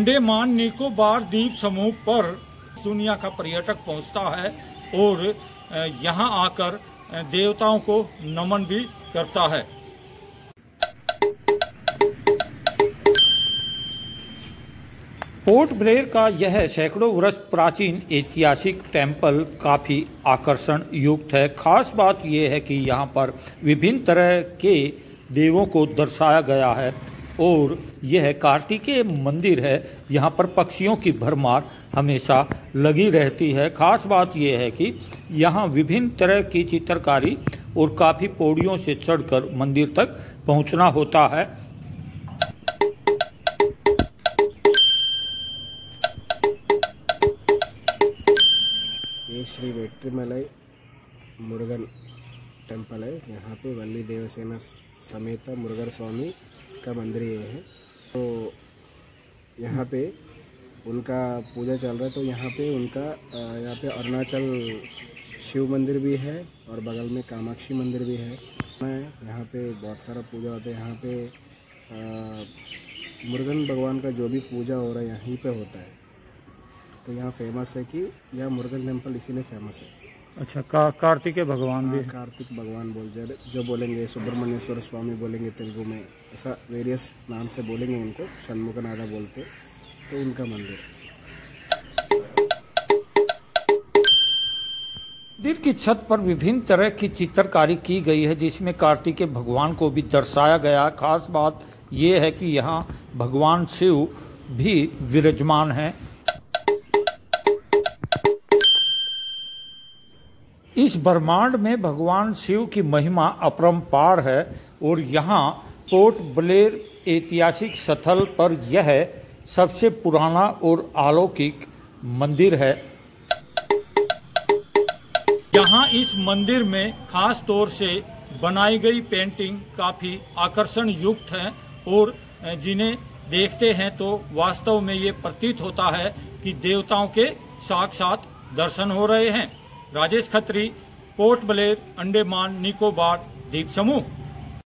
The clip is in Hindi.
अंडेमान निकोबार द्वीप समूह पर दुनिया का पर्यटक पहुँचता है और यहाँ आकर देवताओं को नमन भी करता है। पोर्ट ब्लेयर का यह सैकड़ों वर्ष प्राचीन ऐतिहासिक टेंपल काफ़ी आकर्षण युक्त है। खास बात यह है कि यहाँ पर विभिन्न तरह के देवों को दर्शाया गया है। और यह कार्तिकेय मंदिर है। यहाँ पर पक्षियों की भरमार हमेशा लगी रहती है। खास बात यह है कि यहाँ विभिन्न तरह की चित्रकारी और काफ़ी पौड़ियों से चढ़कर मंदिर तक पहुँचना होता है। श्री वेट्रिमलई मुरुगन टेंपल है। यहाँ पे वल्ली देवसेना समेत मुरुगन स्वामी का मंदिर ये है। तो यहाँ पे उनका पूजा चल रहा है। तो यहाँ पे उनका यहाँ पे अरुणाचल शिव मंदिर भी है और बगल में कामाक्षी मंदिर भी है। मैं यहाँ पे बहुत सारा पूजा होता है। यहाँ पे मुरुगन भगवान का जो भी पूजा हो रहा है, यहीं पे होता है। तो यहाँ फ़ेमस है कि यह मुरुगन टेंपल इसीलिए फ़ेमस है। अच्छा का कार्तिकेय भगवान भी। हाँ, कार्तिक भगवान बोल जो जो बोलेंगे सुब्रमण्येश्वर स्वामी बोलेंगे तेलुगु में ऐसा वेरियस नाम से बोलेंगे उनको षणमुखनाथा बोलते तो उनका मंदिर। मंदिर की छत पर विभिन्न तरह की चित्रकारी की गई है जिसमें कार्तिकेय भगवान को भी दर्शाया गया खास बात यह है कि यहाँ भगवान शिव भी विराजमान हैं। इस ब्रह्मांड में भगवान शिव की महिमा अपरंपार है और यहाँ पोर्ट ब्लेयर ऐतिहासिक स्थल पर यह सबसे पुराना और अलौकिक मंदिर है। यहाँ इस मंदिर में खास तौर से बनाई गई पेंटिंग काफ़ी आकर्षण युक्त है और जिन्हें देखते हैं तो वास्तव में ये प्रतीत होता है कि देवताओं के साक्षात दर्शन हो रहे हैं। राजेश खत्री पोर्ट ब्लेयर अंडेमान निकोबार द्वीप समूह।